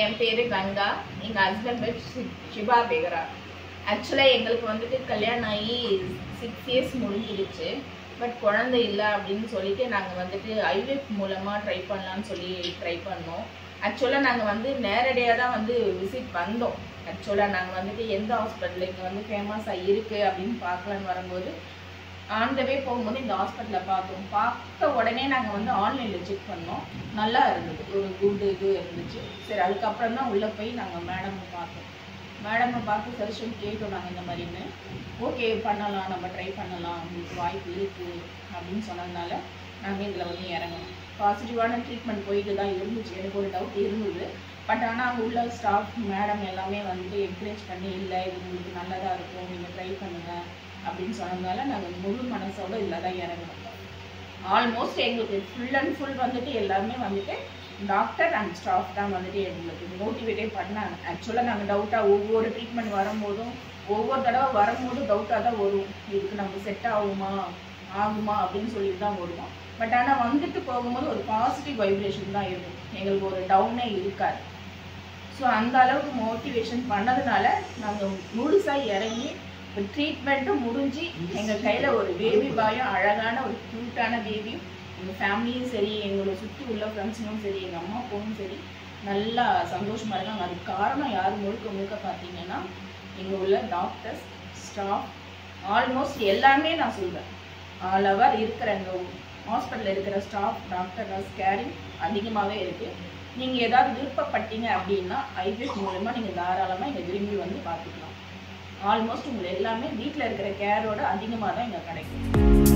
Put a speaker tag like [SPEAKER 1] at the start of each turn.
[SPEAKER 1] என் பேர் கங்கா. எங்கள் ஹஸ்பண்ட் பேர் ஷி- சிவா பேகரா. ஆக்சுவலாக எங்களுக்கு வந்துட்டு கல்யாணம் ஆகி சிக்ஸ் இயர்ஸ் முடிஞ்சிடுச்சு. பட் குழந்தை இல்லை அப்படின்னு சொல்லிட்டு நாங்கள் வந்துட்டு ஐவிஎஃப் மூலமாக ட்ரை பண்ணலான்னு சொல்லி ட்ரை பண்ணோம். ஆக்சுவலாக நாங்கள் வந்து நேரடியாக தான் வந்து விசிட் வந்தோம். ஆக்சுவலாக நாங்கள் வந்துட்டு எந்த ஹாஸ்பிட்டல் இங்கே வந்து ஃபேமஸாக இருக்குது அப்படின்னு பார்க்கலான்னு வரும்போது ஆன் த வே போகும்போது இந்த ஹாஸ்பிட்டலில் பார்த்தோம். பார்த்த உடனே நாங்கள் வந்து ஆன்லைனில் செக் பண்ணோம். நல்லா இருந்தது. ஒரு குட் இது இருந்துச்சு. சரி அதுக்கப்புறம் தான் உள்ளே போய் நாங்கள் மேடம் பார்த்தோம். மேடமை பார்த்து சஜஷன் கேட்டோம் நாங்கள் இந்த மாதிரின்னு. ஓகே பண்ணலாம். நம்ம ட்ரை பண்ணலாம். உங்களுக்கு வாய்ப்பு இருக்குது அப்படின்னு சொன்னதுனால நாங்கள் இதில் வந்து இறங்கணும் பாசிட்டிவான ட்ரீட்மெண்ட் போயிட்டு தான் இருந்துச்சு. எனக்கு ஒரு டவுட் இருந்தது. பட் ஆனால் அங்கே உள்ள ஸ்டாஃப் மேடம் எல்லாமே வந்து என்கரேஜ் பண்ணி இல்லை இது உங்களுக்கு நல்லதாக இருக்கும். நீங்கள் ட்ரை பண்ணுங்கள் அப்படின்னு சொன்னதுனால நாங்கள் முழு மனசோட இதில் தான் இறங்கணும் ஆல்மோஸ்ட் எங்களுக்கு ஃபுல் அண்ட் ஃபுல் வந்துட்டு எல்லாருமே வந்துட்டு டாக்டர் அண்ட் ஸ்டாஃப் தான் வந்துட்டு எங்களுக்கு மோட்டிவேட்டே பண்ணாங்க. ஆக்சுவலாக நாங்கள் டவுட்டாக ஒவ்வொரு ட்ரீட்மெண்ட் வரும்போதும் ஒவ்வொரு தடவை வரும்போதும் டவுட்டாக தான் வரும். இதுக்கு நம்ம செட் ஆகுமா ஆகுமா அப்படின்னு சொல்லிட்டு தான் வருவோம். பட் ஆனால் வந்துட்டு போகும்போது ஒரு பாசிட்டிவ் வைப்ரேஷன் தான் இருக்கும். எங்களுக்கு ஒரு டவுனே இருக்காது. ஸோ அந்த அளவுக்கு மோட்டிவேஷன் பண்ணதுனால நாங்கள் முழுசாக இறங்கி ட்ரீட்மெண்ட்டும் முடிஞ்சு எங்கள் கையில் ஒரு பேபி பாயும் அழகான ஒரு க்யூட்டான பேபியும் எங்கள் ஃபேமிலியும் சரி எங்களை சுற்றி உள்ள ஃப்ரெண்ட்ஸுங்களும் சரி எங்கள் அம்மா அப்பாவும் சரி நல்லா சந்தோஷமாக இருக்காங்க. அதுக்கு காரணம் யார் முழுக்க முழுக்க பார்த்தீங்கன்னா இங்கே உள்ள டாக்டர்ஸ் ஸ்டாஃப் ஆல்மோஸ்ட் எல்லாமே நான் சொல்வேன் ஆல் அவர் இருக்கிற எங்கள் ஹாஸ்பிட்டலில் இருக்கிற ஸ்டாஃப் டாக்டர் நர்ஸ் கேரிங் அதிகமாகவே இருக்குது நீங்கள் ஏதாவது விருப்பப்பட்டீங்க அப்படின்னா ஐபிஎஸ் மூலமாக நீங்கள் தாராளமாக எங்கள் விரும்பி வந்து பார்த்துக்கலாம். ஆல்மோஸ்ட் உங்களுக்கு எல்லாமே வீட்டில் இருக்கிற கேரோட அதிகமாக தான் இங்கே கிடைக்கும்.